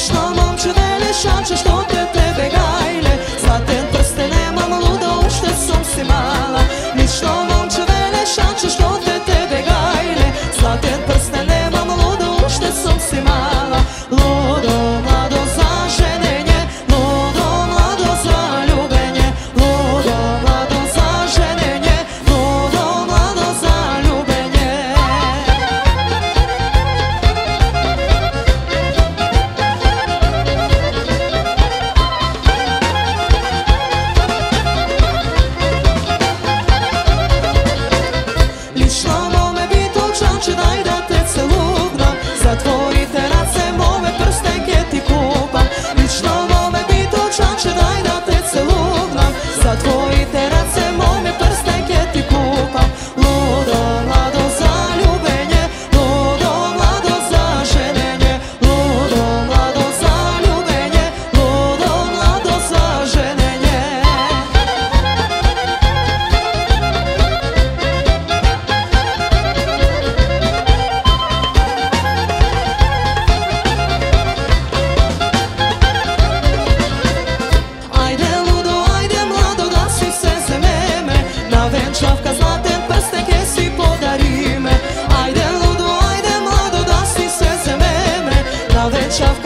Myślą mam czy wiele szan, czy to such a